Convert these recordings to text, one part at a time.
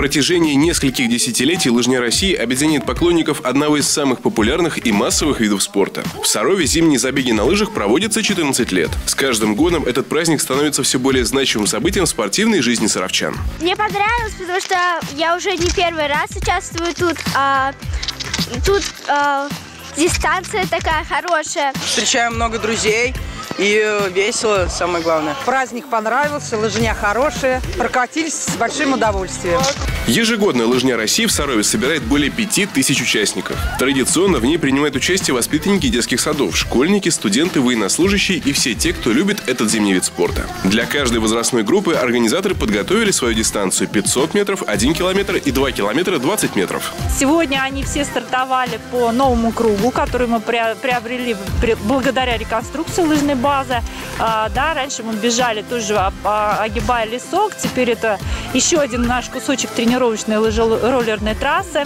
Протяжении нескольких десятилетий лыжня России объединяет поклонников одного из самых популярных и массовых видов спорта. В Сарове зимние забеги на лыжах проводятся 14 лет. С каждым годом этот праздник становится все более значимым событием в спортивной жизни саровчан. Мне понравилось, потому что я уже не первый раз участвую тут. А, тут а, дистанция такая хорошая. Встречаем много друзей. И весело, самое главное. Праздник понравился, лыжня хорошая. Прокатились с большим удовольствием. Ежегодно лыжня России в Сарове собирает более пяти тысяч участников. Традиционно в ней принимают участие воспитанники детских садов, школьники, студенты, военнослужащие и все те, кто любит этот зимний вид спорта. Для каждой возрастной группы организаторы подготовили свою дистанцию 500 метров, 1 километр и 2 километра 20 метров. Сегодня они все стартовали по новому кругу, который мы приобрели благодаря реконструкции лыжной базы. А, да, раньше мы бежали тоже огибая лесок, теперь это еще один наш кусочек тренировочной лыжероллерной трассы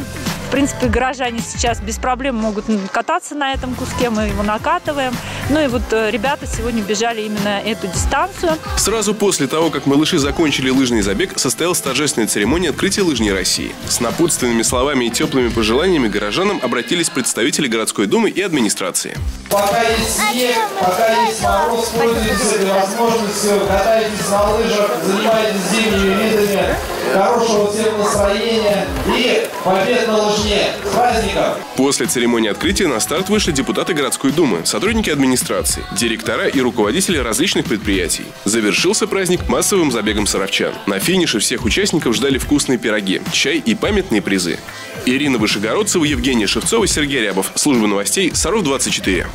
принципе, горожане сейчас без проблем могут кататься на этом куске, мы его накатываем. Ну и вот э, ребята сегодня бежали именно эту дистанцию. Сразу после того, как малыши закончили лыжный забег, состоялась торжественная церемония открытия лыжней России. С напутственными словами и теплыми пожеланиями горожанам обратились представители городской думы и администрации. Пока есть снег, пока есть мороз, пользуйтесь этой возможностью, катайтесь на лыжах, занимайтесь зимними видами, хорошего всем настроения и побед на лыжне. С праздником! После церемонии открытия на старт вышли депутаты городской думы, сотрудники администрации, директора и руководители различных предприятий. Завершился праздник массовым забегом саровчан. На финише всех участников ждали вкусные пироги, чай и памятные призы. Ирина Вышегородцева, Евгения Шевцова, Сергей Рябов. Служба новостей «Саров-24».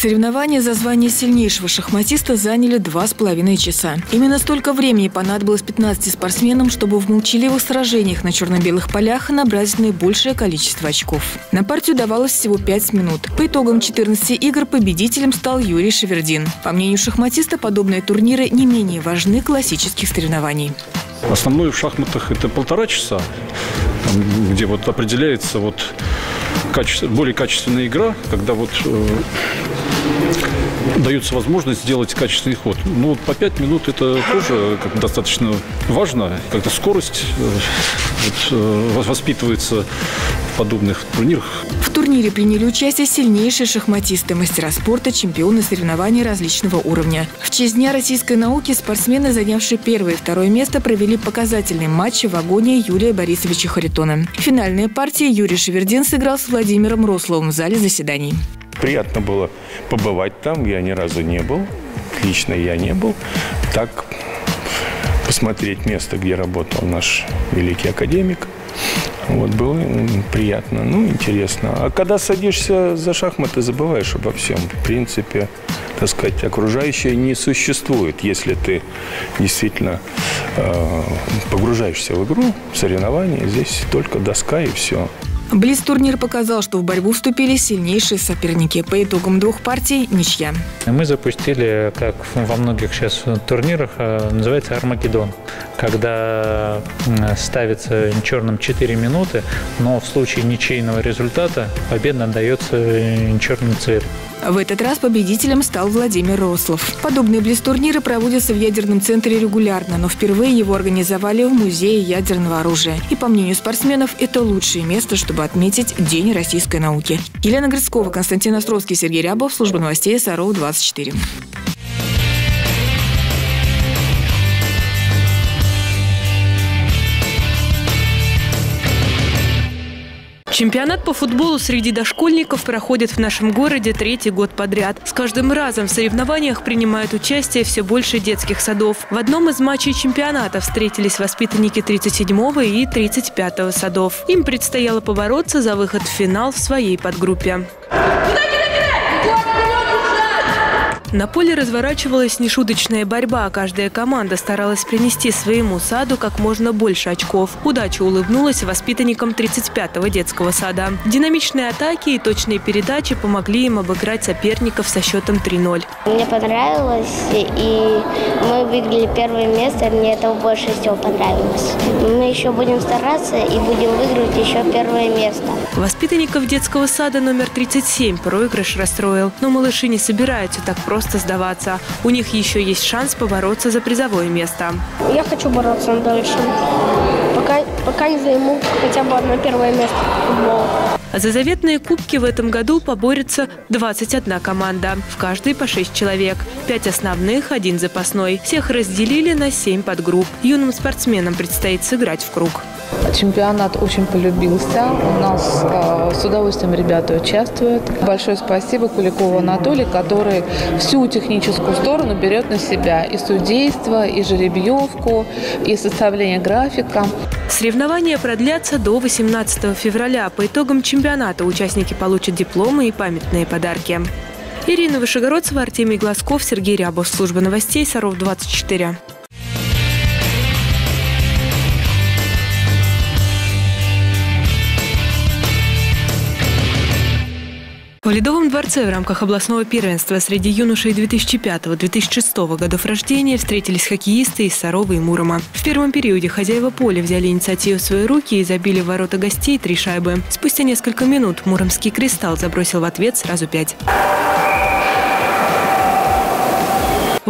Соревнования за звание сильнейшего шахматиста заняли два с половиной часа. Именно столько времени понадобилось 15 спортсменам, чтобы в молчаливых сражениях на черно-белых полях набрать наибольшее количество очков. На партию давалось всего 5 минут. По итогам 14 игр победителем стал Юрий Шевердин. По мнению шахматиста, подобные турниры не менее важны классических соревнований. Основное в шахматах это полтора часа, где вот определяется вот качество, более качественная игра, когда вот э, дается возможность сделать качественный ход. Ну, по 5 минут это тоже как достаточно важно. Как-то скорость э, вот, э, воспитывается в подобных турнирах. В турнире приняли участие сильнейшие шахматисты, мастера спорта, чемпионы соревнований различного уровня. В честь Дня российской науки спортсмены, занявшие первое и второе место, провели показательные матчи в вагоне Юрия Борисовича Харитона. Финальная партия Юрий Шевердин сыграл с Владимиром Рословым в зале заседаний. Приятно было побывать там, я ни разу не был. Лично я не был. Так посмотреть место, где работал наш великий академик. Вот, было приятно, ну, интересно. А когда садишься за шахматы, забываешь обо всем. В принципе, так сказать, окружающее не существует, если ты действительно э, погружаешься в игру, в соревнования. Здесь только доска и все. Блиц-турнир показал, что в борьбу вступили сильнейшие соперники. По итогам двух партий – ничья. Мы запустили, как во многих сейчас турнирах, э, называется «Армагеддон», когда ставится черным 4 минуты, но в случае ничейного результата победа отдается черным цветом. В этот раз победителем стал Владимир Рослов. Подобные близ-турниры проводятся в ядерном центре регулярно, но впервые его организовали в Музее ядерного оружия. И по мнению спортсменов, это лучшее место, чтобы отметить День российской науки. Елена Грицкова, Константин Островский, Сергей Рябов, Служба новостей СРО 24. Чемпионат по футболу среди дошкольников проходит в нашем городе третий год подряд. С каждым разом в соревнованиях принимают участие все больше детских садов. В одном из матчей чемпионата встретились воспитанники 37-го и 35-го садов. Им предстояло побороться за выход в финал в своей подгруппе. На поле разворачивалась нешуточная борьба. Каждая команда старалась принести своему саду как можно больше очков. Удача улыбнулась воспитанникам 35-го детского сада. Динамичные атаки и точные передачи помогли им обыграть соперников со счетом 3-0. Мне понравилось, и мы выиграли первое место, мне это больше всего понравилось. Мы еще будем стараться и будем выиграть еще первое место. Воспитанников детского сада номер 37 проигрыш расстроил. Но малыши не собираются так просто просто сдаваться. У них еще есть шанс побороться за призовое место. Я хочу бороться дальше, пока, пока не займу хотя бы одно первое место по футболу. А за заветные кубки в этом году поборется 21 команда. В каждой по 6 человек. 5 основных, один запасной. Всех разделили на 7 подгрупп. Юным спортсменам предстоит сыграть в круг. Чемпионат очень полюбился. У нас э, с удовольствием ребята участвуют. Большое спасибо Куликову Анатолию, который всю техническую сторону берет на себя. И судейство, и жеребьевку, и составление графика. Соревнования продлятся до 18 февраля. По итогам чемпионата участники получат дипломы и памятные подарки. Ирина Вышегородцева, Артемий Глазков, Сергей Рябов. Служба новостей Саров 24. В Ледовом дворце в рамках областного первенства среди юношей 2005-2006 годов рождения встретились хоккеисты из Сарова и Мурома. В первом периоде хозяева поля взяли инициативу в свои руки и забили в ворота гостей три шайбы. Спустя несколько минут муромский «Кристалл» забросил в ответ сразу пять.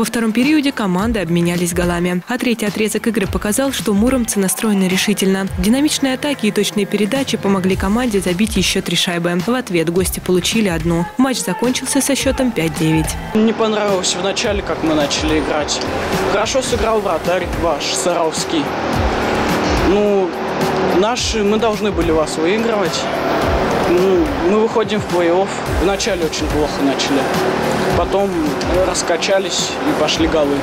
Во втором периоде команды обменялись голами. А третий отрезок игры показал, что муромцы настроены решительно. Динамичные атаки и точные передачи помогли команде забить еще три шайбы. В ответ гости получили одну. Матч закончился со счетом 5-9. Не понравилось в начале, как мы начали играть. Хорошо сыграл вратарь ваш, Саровский. Ну, наши, мы должны были вас выигрывать. Ну, мы выходим в плей-офф. Вначале очень плохо начали. Потом раскачались и пошли голы.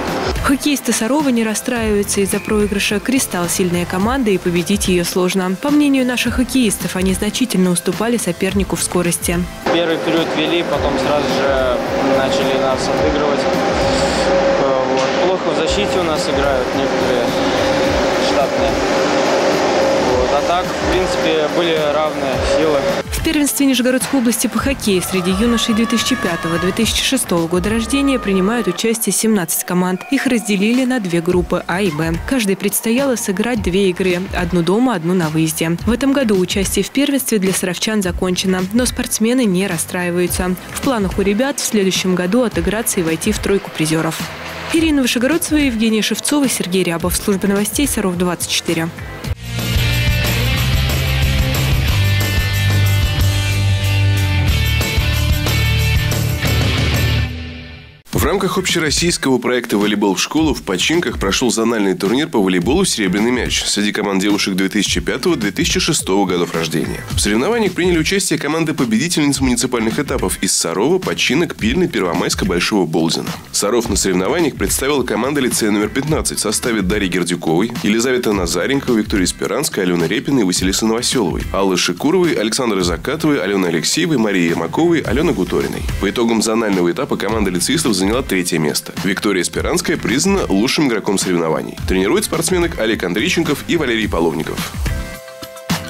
Хоккеисты Сарова не расстраиваются из-за проигрыша. «Кристалл» – сильная команда, и победить ее сложно. По мнению наших хоккеистов, они значительно уступали сопернику в скорости. Первый период вели, потом сразу же начали нас отыгрывать. Вот. Плохо в защите у нас играют некоторые штатные. Вот. А так, в принципе, были равные силы. Первенстве Нижегородской области по хоккею среди юношей 2005-2006 года рождения принимают участие 17 команд. Их разделили на две группы А и Б. Каждой предстояло сыграть две игры – одну дома, одну на выезде. В этом году участие в первенстве для саровчан закончено, но спортсмены не расстраиваются. В планах у ребят в следующем году отыграться и войти в тройку призеров. Ирина Вышегородцева, Евгения Шевцова, Сергей Рябов. Служба новостей Саров 24. Рамках общероссийского проекта «Волейбол в школу» в Починках прошел зональный турнир по волейболу «Серебряный мяч» среди команд девушек 2005-2006 годов рождения. В соревнованиях приняли участие команды победительниц муниципальных этапов из Сарова, Починок, Пильны, Первомайска, Большого Болдина. Саров на соревнованиях представила команда лицея номер 15 в составе Дарьи Гердюковой, Елизавета Назаренкова, Виктория Спиранская, Алена Репина и Василисы Новоселовой, Аллы Шикуровой, Александры Закатовой, Алены Алексеевой, Марии Ермаковой, Алены Гуториной. По итогам зонального этапа команда лицеистов заняла третье место. Виктория Спиранская признана лучшим игроком соревнований. Тренирует спортсменок Олег Андрейченков и Валерий Половников.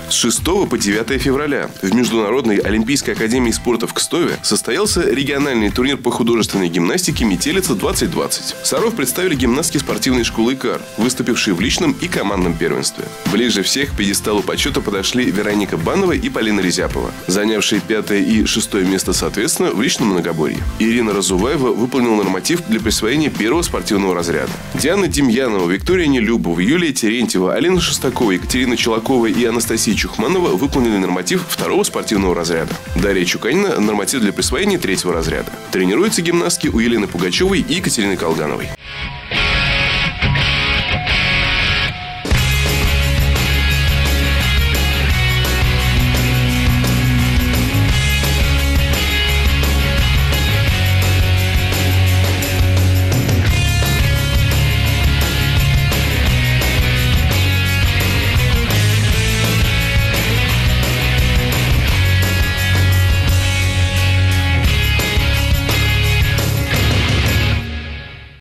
С 6 по 9 февраля в Международной Олимпийской академии спорта в Кстове состоялся региональный турнир по художественной гимнастике «Метелица-2020». Саров представили гимнастки спортивной школы «Икар», выступившие в личном и командном первенстве. Ближе всех к пьедесталу почета подошли Вероника Банова и Полина Резяпова, занявшие пятое и шестое место соответственно в личном многоборье. Ирина Разуваева выполнила норматив для присвоения первого спортивного разряда. Диана Демьянова, Виктория Нелюбова, Юлия Терентьева, Алина Шестакова, Екатерина Челакова и Анастасия Чухманова выполнили норматив второго спортивного разряда. Дарья Чуканина – норматив для присвоения третьего разряда. Тренируются гимнастки у Елены Пугачевой и Екатерины Колгановой.